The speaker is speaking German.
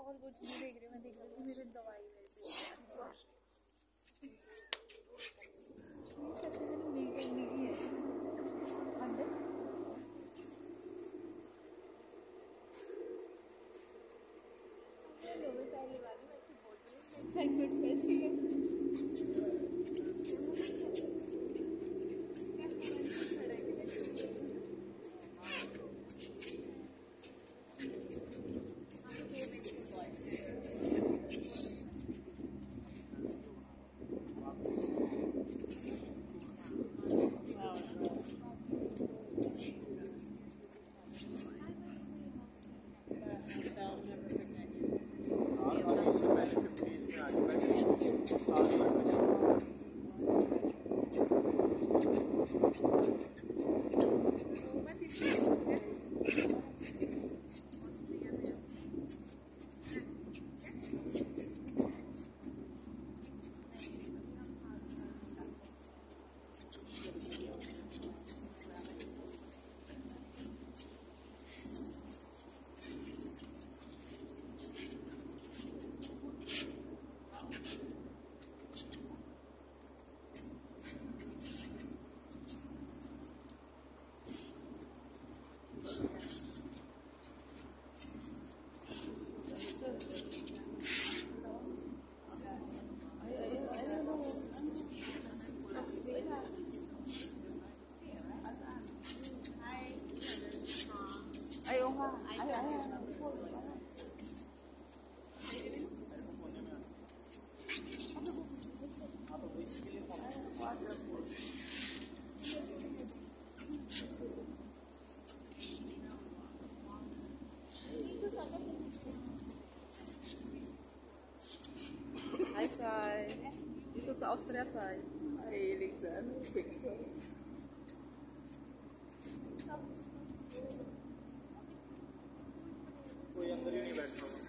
और कुछ नहीं देख रही मैं देख रही हूँ मेरे दवाई में What is this? Hi Sai. Dito sa Austria Sai. Ano, picture. Unibank.